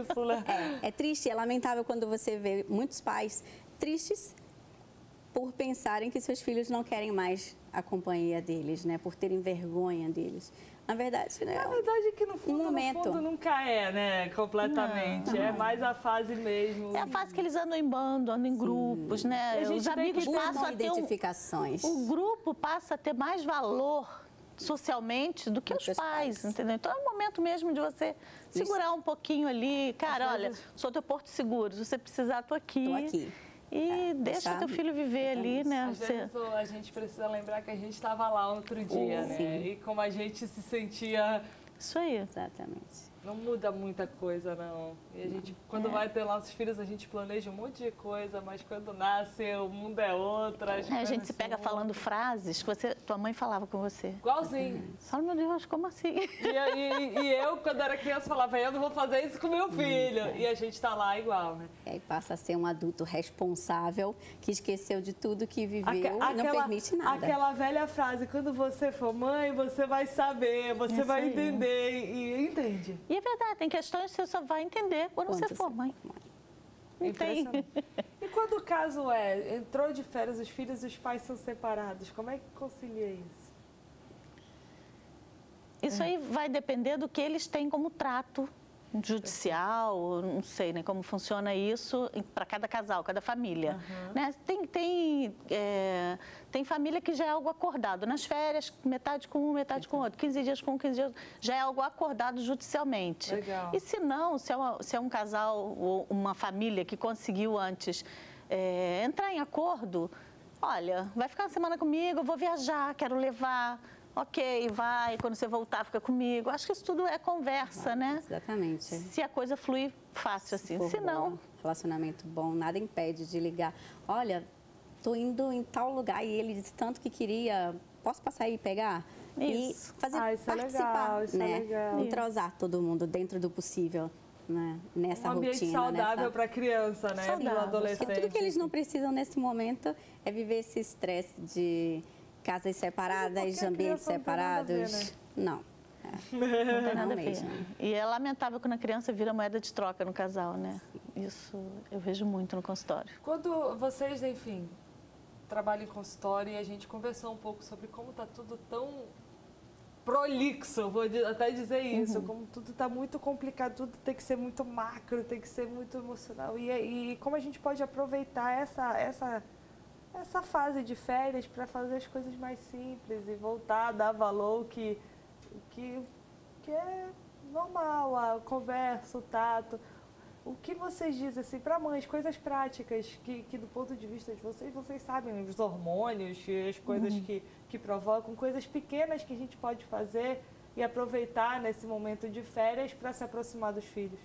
isso, né? É, é triste, é lamentável quando você vê muitos pais tristes por pensarem que seus filhos não querem mais a companhia deles, né? Por terem vergonha deles. Na verdade, né? Na verdade é que no fundo, momento. no fundo nunca é, né? Completamente. É mais a fase mesmo. É a fase que eles andam em bando, andam em grupos, né? E a gente Os amigos passam a ter um, identificações. o grupo passa a ter mais valor socialmente do que os pais, pais. entendeu? Então é o momento mesmo de você segurar um pouquinho ali, cara, olha, vezes- sou teu porto seguro, se você precisar, tô aqui. Tô aqui. E É, deixa deixar teu filho viver ali, isso. né? Às Você- vezes ô, a gente precisa lembrar que a gente estava lá outro dia, né? Sim. E como a gente se sentia. Isso aí. Exatamente. Não muda muita coisa, não. E a gente, quando vai ter nossos filhos, a gente planeja um monte de coisa, mas quando nasce, o mundo é outro. É, a gente se pega falando frases que você, tua mãe falava com você. Igualzinho. Fala, meu Deus, como assim? E, e- e eu, quando era criança, falava, eu não vou fazer isso com meu filho. E a gente tá lá igual, né? E aí passa a ser um adulto responsável que esqueceu de tudo que viveu Aque- e não permite nada. Aquela velha frase, quando você for mãe, você vai saber, você Isso vai aí. entender e, e entende. E é verdade, tem questões que você só vai entender quando, Quando você for mãe. mãe. Não tem. E quando o caso é, entrou de férias, os filhos e os pais são separados, como é que concilia isso? Isso aí vai depender do que eles têm como trato judicial, não sei né, como funciona isso para cada casal, cada família. Né? Tem, tem, é, tem família que já é algo acordado. Nas férias, metade com um, metade com outro. 15 dias com um, 15 dias já é algo acordado judicialmente. Legal. E se não, se é, uma- se é um casal ou uma família que conseguiu antes é, entrar em acordo, olha, vai ficar uma semana comigo, eu vou viajar, quero levar. Ok, vai, quando você voltar, fica comigo. Acho que isso tudo é conversa, né? Exatamente. Se a coisa flui fácil assim. for Se não, bom, relacionamento bom, nada impede de ligar. Olha, tô indo em tal lugar e ele disse tanto que queria. Posso passar aí e pegar? Isso. E fazer Ah, isso é participar, legal, isso é né? legal. Entrosar todo mundo dentro do possível, né? Nessa Um ambiente rotina, saudável nessa... para criança, né? Saudável. Para o Porque adolescente. tudo que eles não precisam nesse momento é viver esse estresse de casas separadas, ambientes ver, separados. né? Não. não tem nada a ver. mesmo. E é lamentável quando a criança vira moeda de troca no casal, né? Isso eu vejo muito no consultório. Quando vocês, enfim, trabalham em consultório e a gente conversou um pouco sobre como está tudo tão prolixo, eu vou até dizer isso, como tudo está muito complicado, tudo tem que ser muito macro, tem que ser muito emocional. E, e como a gente pode aproveitar essa, essa, essa fase de férias para fazer as coisas mais simples e voltar a dar valor que, que, que é normal, a conversa, o tato. O que vocês dizem assim para mães, coisas práticas que, que do ponto de vista de vocês, vocês sabem os hormônios, as coisas que, que provocam, coisas pequenas que a gente pode fazer e aproveitar nesse momento de férias para se aproximar dos filhos.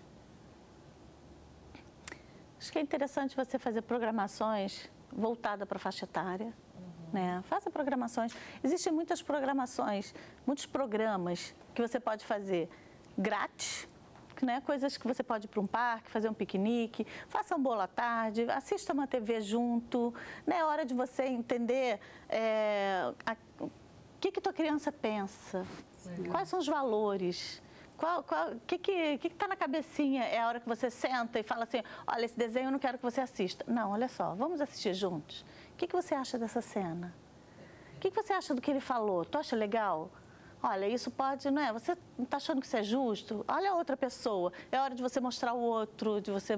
Acho que é interessante você fazer programações voltadas para a faixa etária. Né? Faça programações. Existem muitas programações, muitos programas que você pode fazer grátis, né? coisas que você pode ir para um parque, fazer um piquenique, faça um bolo à tarde, assista uma TV junto. Né? É hora de você entender é, a- o que, que tua criança pensa, quais são os valores. Qual, qual, o que que que está na cabecinha? É a hora que você senta e fala assim, olha, esse desenho eu não quero que você assista. Não, olha só, vamos assistir juntos. O que, que você acha dessa cena? O que, que você acha do que ele falou? Tu acha legal? Olha, isso pode, não é? Você está achando que isso é justo? Olha a outra pessoa. É hora de você mostrar o outro, de você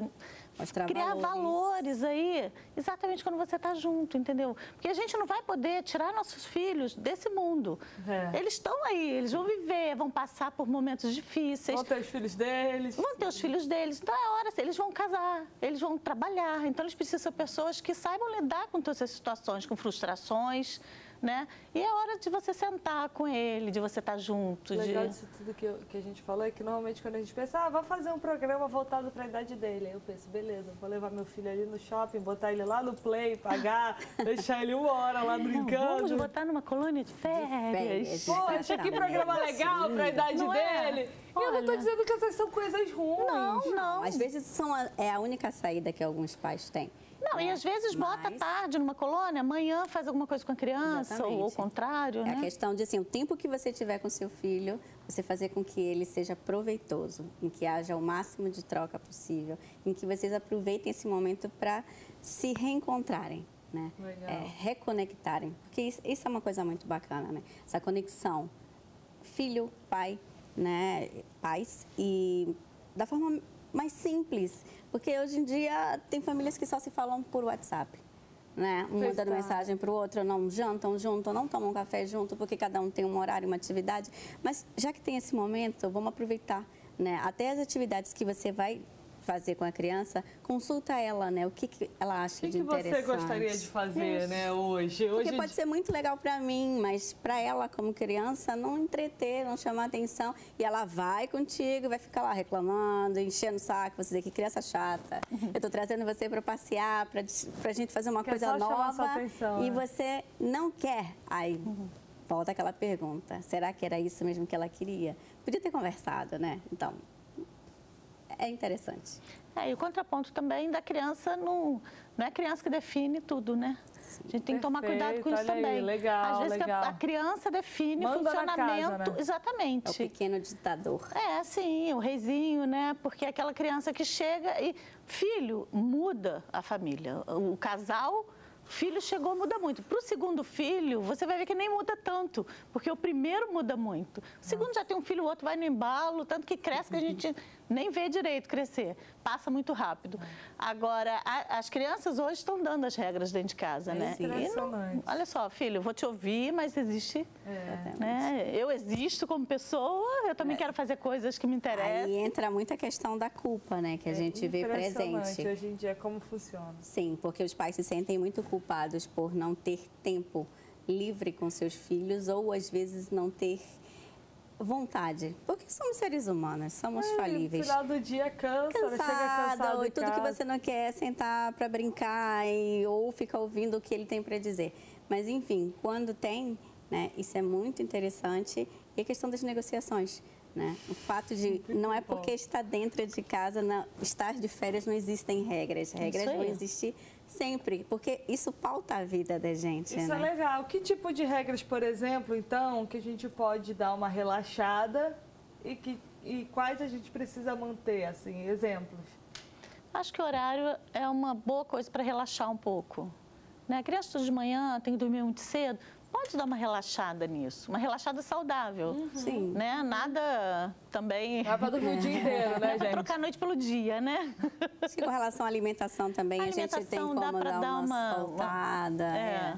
Mostrar criar valores. valores aí, exatamente quando você está junto, entendeu? Porque a gente não vai poder tirar nossos filhos desse mundo. É. Eles estão aí, eles vão viver, vão passar por momentos difíceis. Vão ter os filhos deles. Vão ter os filhos deles, então é hora, eles vão casar, eles vão trabalhar, então eles precisam ser pessoas que saibam lidar com todas essas situações, com frustrações, né? E é hora de você sentar com ele, de você estar junto, O legal de... disso tudo que, eu- que a gente falou é que normalmente quando a gente pensa, ah, vou fazer um programa voltado para a idade dele. Aí eu penso, beleza, vou levar meu filho ali no shopping, botar ele lá no play, pagar, deixar ele uma hora lá Não, brincando. vamos botar numa colônia de férias. férias. Poxa, que programa legal para a idade Não é? dele. E eu não tô Olha. dizendo que essas são coisas ruins. Não, não. Às vezes são a- é a única saída que alguns pais têm. Não, e às vezes bota Mas- tarde numa colônia, amanhã faz alguma coisa com a criança, ou Exatamente. o contrário, É né? a questão de assim, o tempo que você tiver com seu filho, você fazer com que ele seja proveitoso, em que haja o máximo de troca possível, em que vocês aproveitem esse momento para se reencontrarem, né? Legal. É, reconectarem, porque isso, isso é uma coisa muito bacana, né? Essa conexão filho, pai, né, pais e da forma mais simples, porque hoje em dia tem famílias que só se falam por WhatsApp. Né? Um mandando FaceTime. mensagem para o outro, não jantam junto, não tomam café junto, porque cada um tem um horário, uma atividade. Mas já que tem esse momento, vamos aproveitar. Né? Até as atividades que você vai fazer com a criança, consulta ela, né? O que, que ela acha O que, de que você interessante. gostaria de fazer, né, hoje? Porque hoje pode ser muito legal para mim, mas para ela, como criança, não entreter, não chamar atenção. E ela vai contigo, vai ficar lá reclamando, enchendo o saco, você dizer que criança chata. Eu estou trazendo você para passear, para a gente fazer uma Quer coisa nova. atenção, e né? você não quer. Aí volta aquela pergunta: será que era isso mesmo que ela queria? Podia ter conversado, né? Então, é interessante. É, e o contraponto também da criança não, não é a criança que define tudo, né? A gente tem que tomar cuidado com isso olha aí, também. legal, Às vezes que a- legal. a, criança define Manda na casa, funcionamento. né? É o Exatamente. pequeno ditador. É, sim, o reizinho, né? Porque é aquela criança que chega e. Filho muda a família. O casal. Filho chegou, muda muito. Para o segundo filho, você vai ver que nem muda tanto, porque o primeiro muda muito. O segundo já tem um filho, o outro vai no embalo, tanto que cresce que a gente nem vê direito crescer, passa muito rápido. Agora, a, as crianças hoje estão dando as regras dentro de casa, É né? Não- impressionante. olha só, filho, vou te ouvir, mas existe, É. né? Eu existo como pessoa, eu também quero fazer coisas que me interessam. Aí entra muita questão da culpa, né? Que a gente vê Impressionante presente. hoje em dia como funciona. Sim, porque os pais se sentem muito culpados por não ter tempo livre com seus filhos ou às vezes não ter vontade. Porque somos seres humanos, somos No falíveis. final do dia cansa, chega cansado em e tudo que você não quer é sentar para brincar e, ou ficar ouvindo o que ele tem para dizer. Mas enfim, quando tem, né, isso é muito interessante. E a questão das negociações. Né? O fato de não é porque está dentro de casa, não, estar de férias não existem regras. Regras vão existir sempre, porque isso pauta a vida da gente. Isso né? é legal. Que tipo de regras, por exemplo, então, que a gente pode dar uma relaxada e, que, e quais a gente precisa manter, assim, exemplos? Acho que o horário é uma boa coisa para relaxar um pouco. Né? A criança de manhã, tem que dormir muito cedo, pode dar uma relaxada nisso, uma relaxada saudável. Sim. Né? Nada também. Dá pra dormir o dia inteiro, né, gente? Trocar a noite pelo dia, né? Acho que com relação à alimentação também, A a, gente tem alimentação como dá pra dar dar uma, uma- soltada. É.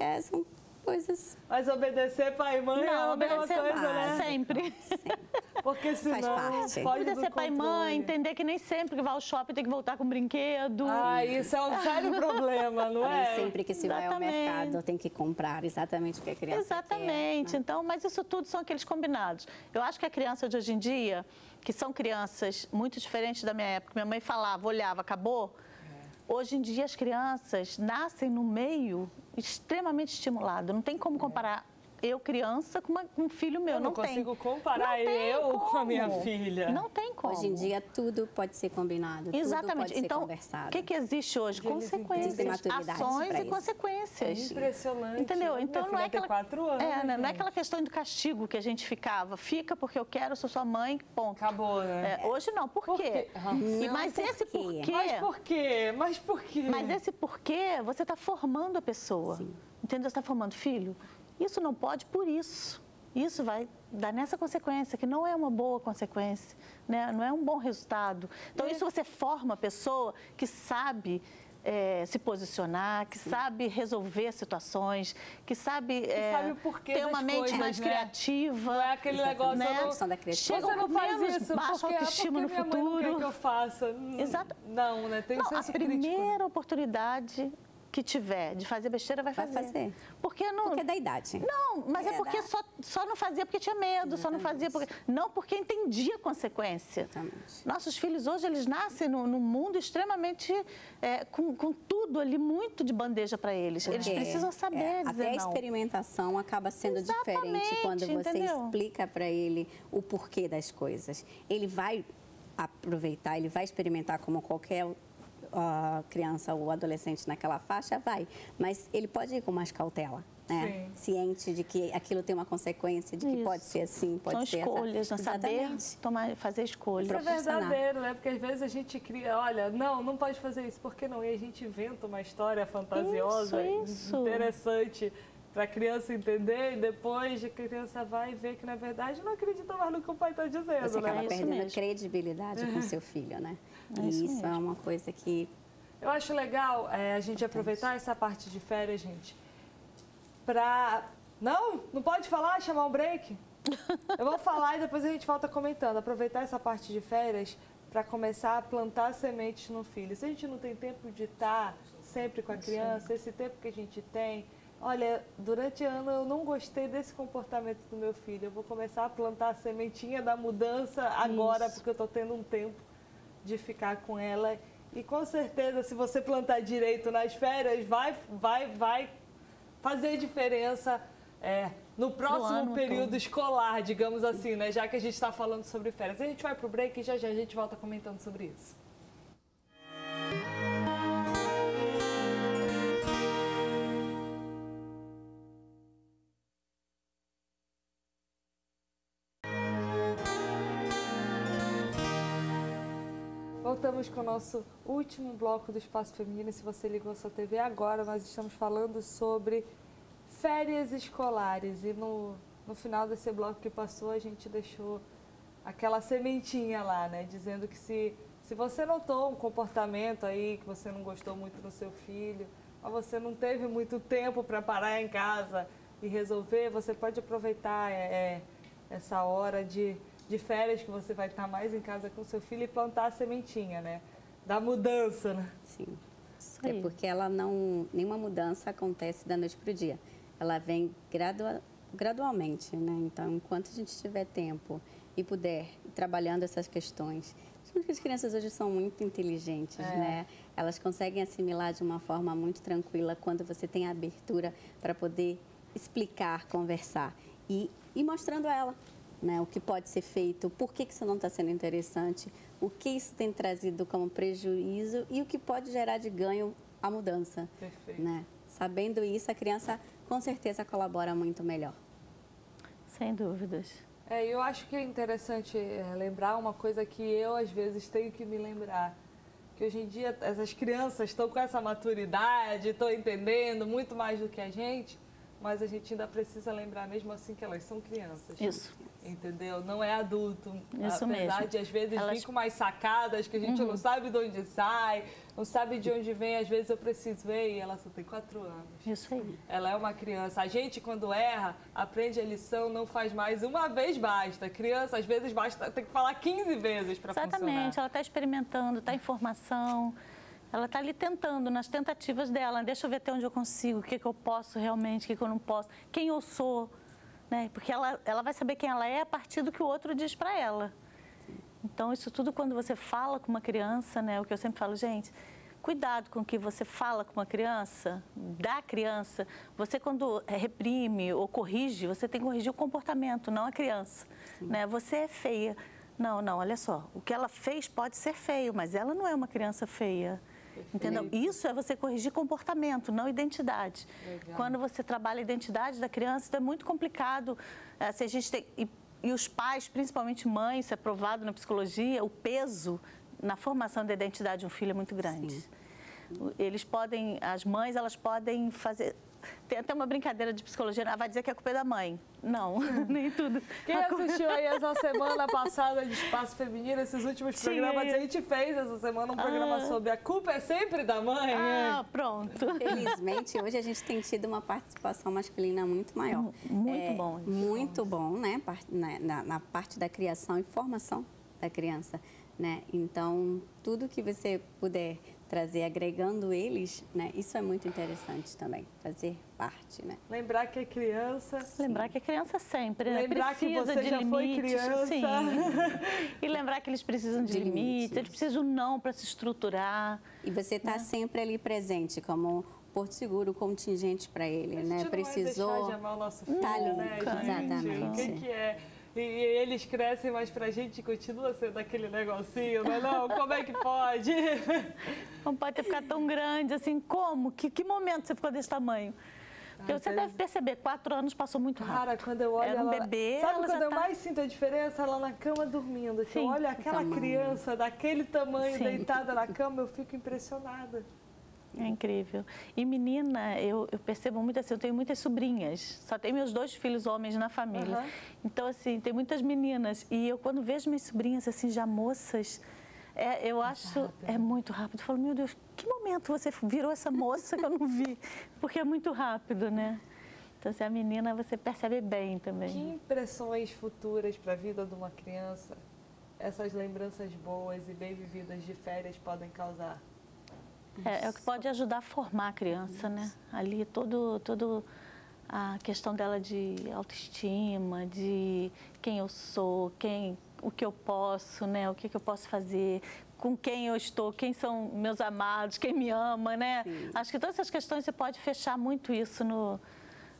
É. É, são coisas Mas obedecer pai e mãe é a mesma obedecer coisa, né? básico. sempre. Porque senão parte. pode Obedecer pai e mãe, entender que nem sempre que vai ao shopping tem que voltar com um brinquedo. Ah, isso é um sério problema, não Nem é? sempre que se vai ao Exatamente. mercado tem que comprar exatamente o que a criança Exatamente. quer. né? Então, mas isso tudo são aqueles combinados. Eu acho que a criança de hoje em dia, que são crianças muito diferentes da minha época, minha mãe falava, olhava, acabou. Hoje em dia as crianças nascem no meio extremamente estimulado. Não tem como comparar eu criança com uma- um filho meu. Eu não, tem. consigo comparar Não tem eu com a minha como. filha. Não tem como. Hoje em dia tudo pode ser combinado, tudo Exatamente. pode ser então, conversado. o que, que existe hoje? Eles Consequências, ações e consequências. Impressionante. Entendeu? Minha Então não é tem aquela quatro anos, é, né? não é gente. aquela questão do castigo que a gente ficava. Fica porque eu quero, eu sou sua mãe, ponto. Acabou, né? É, hoje não. Por, Por quê? quê? E, Não, mas por esse quê? porquê. Mas por quê? Mas por quê? Mas esse porquê, você está formando a pessoa. Entendeu? Você está formando filho. Isso não pode por isso. Isso vai dar nessa consequência, que não é uma boa consequência, né? não é um bom resultado. Então, isso você forma a pessoa que sabe eh, se posicionar, que sabe resolver situações, que sabe, eh, sabe o porquê ter uma mente coisas, mais né? criativa. Não é aquele negócio, né? não- questão da criatividade. Você não faz menos isso baixa porque, ah, autoestima porque no mãe não quer futuro. que eu faça. Hum, Exato. Não, né? Tem Não, senso a crítico. primeira oportunidade que tiver de fazer besteira vai Vai fazer. fazer. Porque não. Porque é da idade. Não, mas é, É porque da- só, só não fazia porque tinha medo, só não fazia porque. Não porque entendia a consequência. Exatamente. Nossos filhos hoje, eles nascem no, num mundo extremamente. é, com, com tudo ali muito de bandeja para eles. Eles Porque, precisam saber é, Até a não. experimentação acaba sendo diferente Exatamente, quando você entendeu? explica para ele o porquê das coisas. Ele vai aproveitar, ele vai experimentar como qualquer ah, criança ou adolescente naquela faixa, vai. Mas ele pode ir com mais cautela. Né? Ciente de que aquilo tem uma consequência, de que Isso. pode ser assim, pode São ser essa- escolhas, né? saber tomar, fazer escolhas. Isso é verdadeiro, né? Porque às vezes a gente cria, olha, não, não pode fazer isso, por que não? E a gente inventa uma história fantasiosa, Isso, isso. interessante para a criança entender e depois a criança vai ver que na verdade não acredita mais no que o pai está dizendo, Você né? acaba É isso perdendo mesmo. credibilidade com seu filho, né? É e isso isso é uma coisa que Eu acho legal é, a gente aproveitar essa parte de férias, gente, pra... Não? Não pode falar? Chamar um break? Eu vou falar e depois a gente volta comentando. Aproveitar essa parte de férias para começar a plantar sementes no filho. Se a gente não tem tempo de estar sempre com a criança, esse tempo que a gente tem... Olha, durante o ano eu não gostei desse comportamento do meu filho. Eu vou começar a plantar a sementinha da mudança agora, porque eu estou tendo um tempo de ficar com ela. E com certeza, se você plantar direito nas férias, vai, vai, vai fazer diferença é, no próximo período todo. escolar, digamos assim, né? Já que a gente está falando sobre férias. A gente vai pro break e já já a gente volta comentando sobre isso. Voltamos com o nosso último bloco do Espaço Feminino. Se você ligou sua TV agora, nós estamos falando sobre férias escolares. E no, no final desse bloco que passou, a gente deixou aquela sementinha lá, né? Dizendo que se, se você notou um comportamento aí que você não gostou muito do seu filho, mas você não teve muito tempo para parar em casa e resolver, você pode aproveitar é, é, essa hora de, de férias que você vai estar mais em casa com seu filho e plantar a sementinha, né? Da mudança, né? Sim. É porque ela não. Nenhuma mudança acontece da noite para o dia. Ela vem gradua, gradualmente, né? Então, enquanto a gente tiver tempo e puder ir trabalhando essas questões. As crianças hoje são muito inteligentes, É. né? Elas conseguem assimilar de uma forma muito tranquila quando você tem a abertura para poder explicar, conversar e ir mostrando a ela né, o que pode ser feito, por que, que isso não está sendo interessante, o que isso tem trazido como prejuízo e o que pode gerar de ganho a mudança. Perfeito. Né? Sabendo isso, a criança com certeza colabora muito melhor. Sem dúvidas. É, eu acho que é interessante é, lembrar uma coisa que eu, às vezes, tenho que me lembrar. Que hoje em dia essas crianças estão com essa maturidade, estão entendendo muito mais do que a gente, mas a gente ainda precisa lembrar mesmo assim que elas são crianças. Isso. Entendeu? Não é adulto. Isso Apesar mesmo. de, às vezes, Elas- Uhum. vir com umas sacadas que a gente não sabe de onde sai, não sabe de onde vem, às vezes eu preciso ver e ela só tem quatro anos. Isso aí. Ela é uma criança. A gente, quando erra, aprende a lição, não faz mais uma vez basta. Criança, às vezes, basta, tem que falar 15 vezes para funcionar. Exatamente, ela está experimentando, está em formação, ela está ali tentando, nas tentativas dela. Deixa eu ver até onde eu consigo, o que, que eu posso realmente, o que, que eu não posso, quem eu sou. Né? Porque ela, ela vai saber quem ela é a partir do que o outro diz para ela. Então, isso tudo quando você fala com uma criança, né? O que eu sempre falo, gente, cuidado com o que você fala com uma criança, da criança. Você, quando eh, reprime ou corrige, você tem que corrigir o comportamento, não a criança. Né? Você é feia. Não, não, olha só. O que ela fez pode ser feio, mas ela não é uma criança feia. Entendeu? Isso é você corrigir comportamento, não identidade. Legal. Quando você trabalha a identidade da criança, então é muito complicado. eh, Se a gente tem, e, e os pais, principalmente mães, isso é provado na psicologia, o peso na formação da identidade de um filho é muito grande. O- Eles podem, as mães, elas podem fazer. Tem até uma brincadeira de psicologia, ah, vai dizer que a culpa é da mãe. Não, nem tudo. Quem A culpa- assistiu aí essa semana passada de Espaço Feminino, esses últimos Tinha programas, a gente fez essa semana um programa Ah. sobre a culpa é sempre da mãe. Ah, né? pronto. Felizmente, hoje a gente tem tido uma participação masculina muito maior. Muito bom isso. Muito bom, né? Na, na- na parte da criação e formação da criança, né? Então, tudo que você puder trazer agregando eles, né? Isso é muito interessante também, fazer parte, né? Lembrar que é criança. Lembrar que a criança sempre né? Lembrar que precisa você de já foi limites. criança. Sim. E lembrar que eles precisam de, De limites, limites. eles precisam não para se estruturar. E você está sempre ali presente como porto seguro, contingente para ele, A gente né? não vai Precisou. deixar de amar o nosso filho, Tá ali, né, exatamente. O que, que é? E, e eles crescem, mas pra gente continua sendo aquele negocinho, não é não? Como é que pode? Não pode ter ficado tão grande assim. Como? Que, que momento você ficou desse tamanho? Porque você deve perceber, quatro anos passou muito rápido. Cara, quando eu olho Era um ela... bebê, Sabe ela quando já eu tá- mais sinto a diferença? Ela na cama dormindo. Sim. olho aquela tamanho. criança daquele tamanho Sim. deitada na cama, eu fico impressionada. É incrível. E menina, eu, eu percebo muito assim, eu tenho muitas sobrinhas. Só tenho meus dois filhos homens na família. Aham. Então, assim, tem muitas meninas. E eu, quando vejo minhas sobrinhas, assim, já moças, é, eu acho... É muito rápido. Eu falo, meu Deus, que momento você virou essa moça que eu não vi? Porque é muito rápido, né? Então, assim, a menina você percebe bem Que também. impressões futuras para a vida de uma criança essas lembranças boas e bem vividas de férias podem causar? É, é o que pode ajudar a formar a criança, né? Ali todo, todo a questão dela de autoestima, de quem eu sou, quem, o que eu posso, né? O que, que eu posso fazer, com quem eu estou, quem são meus amados, quem me ama, né? Acho que todas essas questões você pode fechar muito isso no,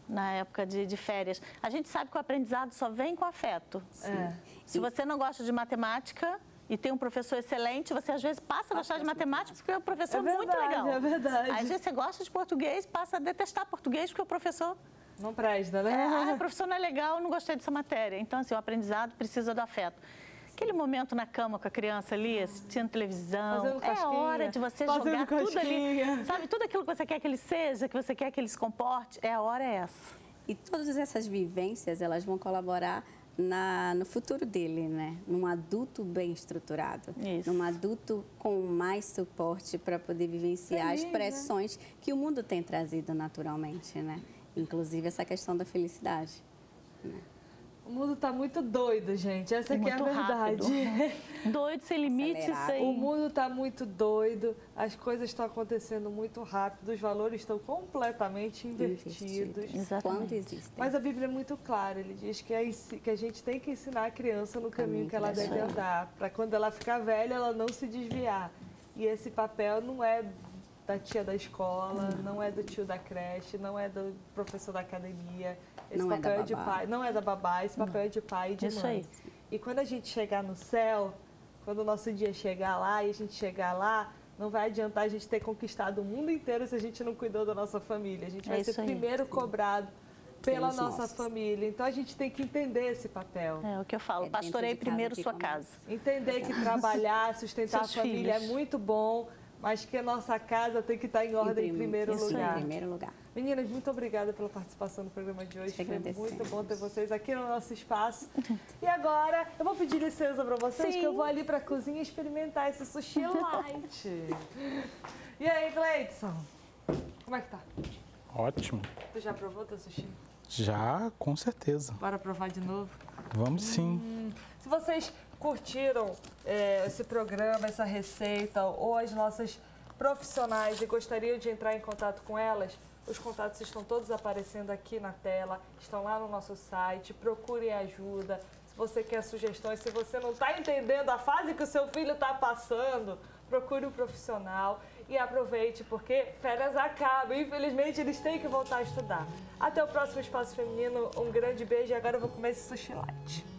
na época de, de férias. A gente sabe que o aprendizado só vem com afeto. É. Se você não gosta de matemática e tem um professor excelente, você às vezes passa a gostar de matemática porque o professor é, É muito verdade, legal. é verdade. Às vezes você gosta de português, passa a detestar português porque o professor. Não presta, Ah, né? o professor não é legal, eu não gostei dessa matéria. Então, assim, o aprendizado precisa do afeto. Aquele momento na cama com a criança ali, assistindo televisão, Fazendo é a hora de você jogar tudo ali. Sabe, tudo aquilo que você quer que ele seja, que você quer que ele se comporte, é a hora é essa. E todas essas vivências, elas vão colaborar na, no futuro dele, né? Num adulto bem estruturado. Isso. Num adulto com mais suporte para poder vivenciar Feliz, as né? pressões que o mundo tem trazido naturalmente, né? Inclusive essa questão da felicidade. O mundo tá muito doido, gente. Essa aqui é a verdade. rápido. Doido, sem limites, Acelerado. O sem... mundo está muito doido, as coisas estão acontecendo muito rápido, os valores estão completamente invertidos. Exatamente. existem. Mas a Bíblia é muito clara, ele diz que, a ensi- que a gente tem que ensinar a criança no caminho Caminho que ela deve deve andar, para quando ela ficar velha ela não se desviar. E esse papel não é da tia da escola, não é do tio da creche, não é do professor da academia. Esse Não é da papel é, de babá. pai, não é da babá, esse papel é de pai e de Isso mãe. aí. E quando a gente chegar no céu, quando o nosso dia chegar lá e a gente chegar lá, não vai adiantar a gente ter conquistado o mundo inteiro se a gente não cuidou da nossa família. A gente É vai ser isso aí. primeiro cobrado pela Pelos nossa nossos. família. Então a gente tem que entender esse papel. É o que eu falo, É pastorei primeiro sua casa. Entender que trabalhar, sustentar Seus a família filhos. é muito bom, mas que a nossa casa tem que estar em ordem em prim- primeiro isso, lugar. Em primeiro lugar. Meninas, muito obrigada pela participação no programa de hoje. Te Foi muito bom ter vocês aqui no nosso espaço. E agora, eu vou pedir licença para vocês, Sim. que eu vou ali para a cozinha experimentar esse sushi light. e aí, Cleidson? Como é que tá? Ótimo. Tu já provou teu sushi? Já, com certeza. Bora provar de novo? Vamos sim. Se vocês curtiram é, esse programa, essa receita ou as nossas profissionais e gostariam de entrar em contato com elas, os contatos estão todos aparecendo aqui na tela, estão lá no nosso site. Procurem ajuda. Se você quer sugestões, se você não está entendendo a fase que o seu filho está passando, procure um profissional e aproveite, porque férias acabam. Infelizmente, eles têm que voltar a estudar. Até o próximo Espaço Feminino. Um grande beijo e agora eu vou comer esse sushi light.